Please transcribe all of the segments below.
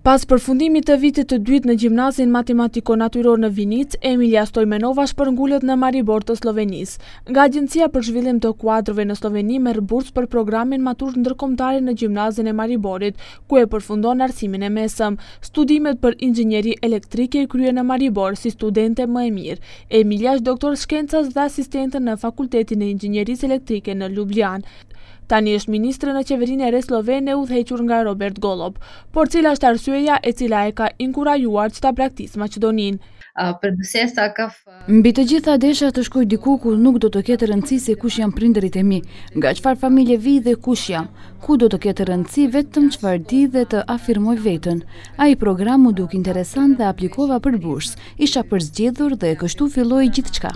Pas përfundimit të vitit të dytë në gjimnazin matematiko-natyror në Vinicë, Emilia Stojmenova shpërngulet në Maribor të Sllovenisë. Nga Agjencia për Zhvillim të Kuadrove në Slloveni merr bursë për programin maturë ndërkombëtare në gjimnazin e Mariborit, ku e përfundon arsimin e mesëm. Studimet për inxhinjeri elektrike i kreu në Maribor si studente më e mirë. Emilia është doktor shkencash dhe asistente në Fakultetin e Inxhinjerisë Elektrike në Lubljanë. Tani është ministre në qeverinë e re sllovene e udhëhequr nga Robert Golob. Por cila është arsyeja e cila e ka inkurajuar që ta braktisë Maqedoninë? Mbi të gjitha desha të shkoj diku ku nuk do të ketë rëndësi se kush janë prindërit e mi, nga çfarë familje vij dhe kush jam, ku do të ketë rëndësi vetëm çfarë di dhe të afirmoj veten. Ai program m'u duk interesant dhe aplikova për bursë, isha përzgjedhur dhe kështu filloi gjithçka.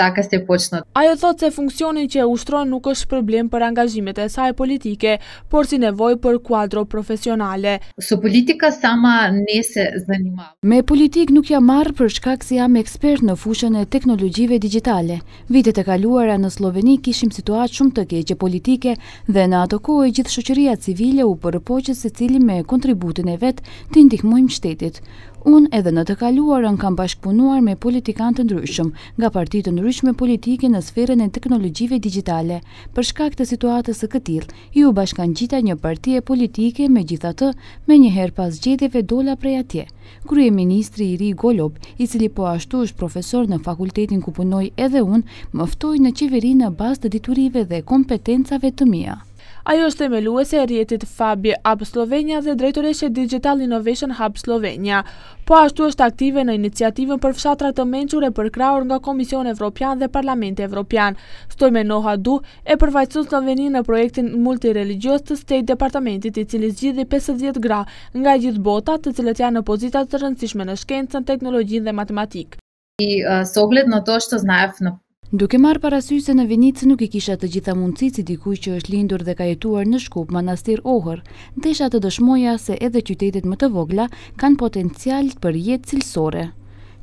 Takës te poçnë. Ajo thotë se funksioni që e ushtron nuk është problem për angazhimet e saj politike, por si nevojë për kuadro profesionale. Së politika sa ma nese zanimal. Me politikë nuk jam marrë për shkak se jam ekspert në fushën e teknologjive digjitale. Vitet e kaluara në Slloveni kishim situatë shumë të keqe politike Dhe në atë kohë e gjithë shoqëria civile u përpoqëm secili me kontributin e vet t'i ndihmojmë shtetit. Unë edhe në të kaluarën kam bashkëpunuar me politikanë të ndryshëm, nga parti të ndryshme politike në sferën e teknologjive digjitale. Për shkak të situatës së këtillë, iu bashkangjita një partie politike, megjithatë, menjëherë pas zgjedhjeve dola prej atje. Kryeministri i ri Golob, i cili po ashtu është profesor në fakultetin ku punoj edhe unë, më ftoi në Qeveri në bazë të diturive dhe kompetencave të mia. Ajo është themeluese e rrjetit FabLab Slovenia dhe drejtoreshë e Digital Innovation Hub Slovenia. Po ashtu është aktive në iniciativën për fshatra të mençur, e përkrahur nga Komisioni Evropian dhe Parlamenti Evropian, Stojmenova Duh, e përfaqëson Slloveninë në projektin multireligjioz të State Departamentit i cili zgjidhi pesëdhjetë gra nga gjithë bota të cilat janë në pozita të rëndësishme në shkencën, teknologjinë dhe matematikë. I soglet në to shtë znaef në Duke marrë parasysh se në Vinicë nuk i kisha të gjitha mundësitë si dikush që është lindur dhe ka jetuar në Shkup, Manastir, Ohër, desha të dëshmoja se edhe qytetet më të vogla kanë potencial për jetë cilësore.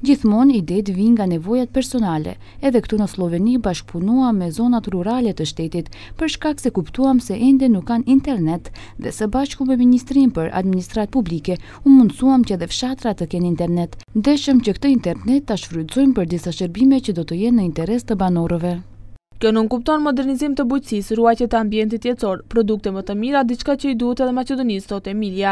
Gjithmonë idetë vijnë nga nevojat personale. Edhe këtu në Slloveni bashkëpunuam me zonat rurale të shtetit, për shkak se kuptuam se ende nuk kanë internet dhe së bashku me Ministrinë për Administratë Publike u mundësuam që edhe fshatrat të kenë internet. Deshëm që këtë internet ta shfrytëzojmë për disa shërbime që do të jenë në interes të banorëve. Kjo nënkupton modernizim të bujqësisë, ruajtje të ambientit jetësor, produkte më të mira, diçka që i duhet edhe Maqedonisë, thotë Emilia.